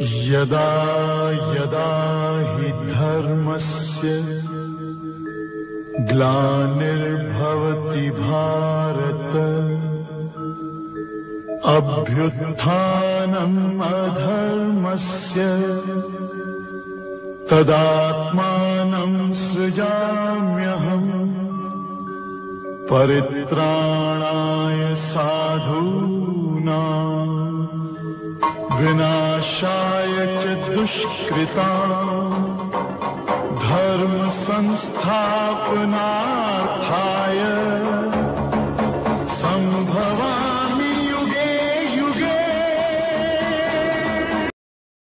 यदा यदा हि धर्मस्य ग्लानिर्भवति भारत अभ्युत्थानम् अधर्मस्य तदात्मानम् सृजाम्यहम् परित्राणाय साधूना विनाशाय च दुष्कृता धर्मसंस्थापनार्थाय सम्भवा